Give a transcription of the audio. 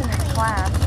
in his class.